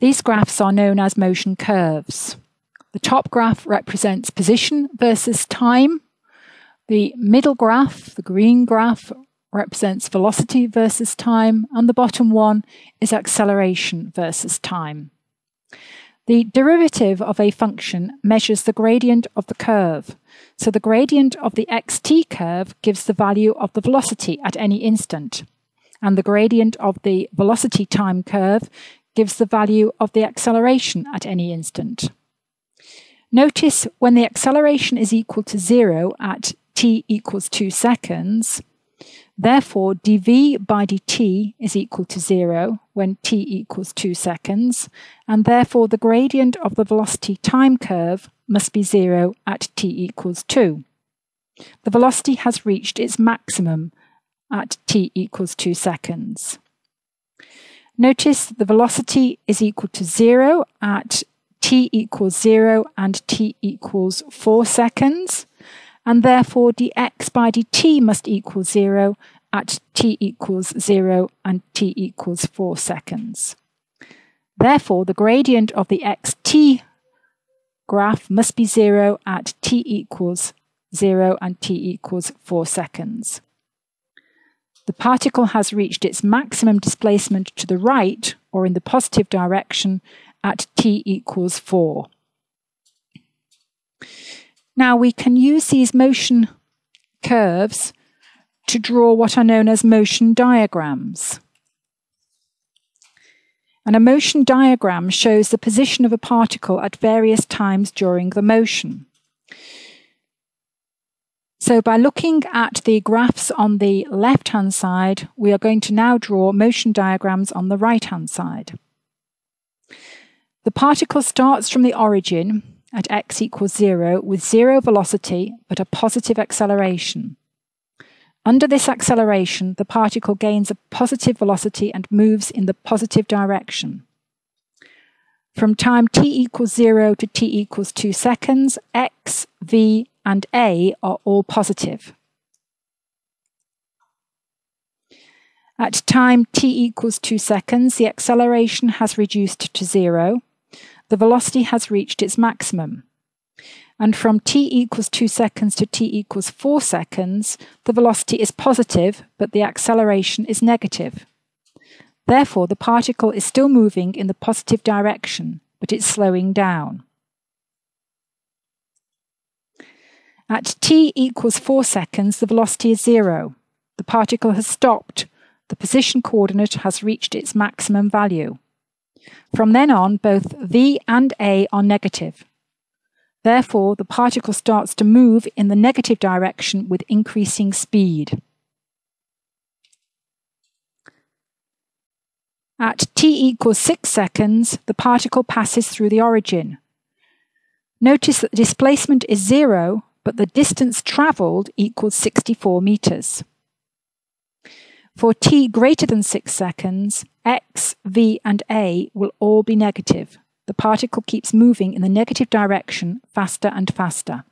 These graphs are known as motion curves. The top graph represents position versus time. The middle graph, the green graph, represents velocity versus time, and the bottom one is acceleration versus time. The derivative of a function measures the gradient of the curve. So the gradient of the xt curve gives the value of the velocity at any instant. And the gradient of the velocity time curve gives the value of the acceleration at any instant. Notice when the acceleration is equal to zero at t equals two seconds, Therefore, dv by dt is equal to 0 when t equals 2 seconds, and therefore the gradient of the velocity time curve must be 0 at t equals 2. The velocity has reached its maximum at t equals 2 seconds. Notice the velocity is equal to 0 at t equals 0 and t equals 4 seconds and therefore dx by dt must equal 0 at t equals 0 and t equals 4 seconds. Therefore, the gradient of the xt graph must be 0 at t equals 0 and t equals 4 seconds. The particle has reached its maximum displacement to the right or in the positive direction at t equals 4. Now we can use these motion curves to draw what are known as motion diagrams. And a motion diagram shows the position of a particle at various times during the motion. So by looking at the graphs on the left-hand side, we are going to now draw motion diagrams on the right-hand side. The particle starts from the origin at x equals 0 with zero velocity but a positive acceleration. Under this acceleration, the particle gains a positive velocity and moves in the positive direction. From time t equals 0 to t equals 2 seconds, x, v, and a are all positive. At time t equals 2 seconds, the acceleration has reduced to 0 the velocity has reached its maximum. And from t equals 2 seconds to t equals 4 seconds, the velocity is positive, but the acceleration is negative. Therefore, the particle is still moving in the positive direction, but it's slowing down. At t equals 4 seconds, the velocity is zero. The particle has stopped. The position coordinate has reached its maximum value. From then on, both V and A are negative. Therefore, the particle starts to move in the negative direction with increasing speed. At t equals 6 seconds, the particle passes through the origin. Notice that the displacement is zero, but the distance travelled equals 64 metres. For t greater than 6 seconds, x, v, and a will all be negative. The particle keeps moving in the negative direction faster and faster.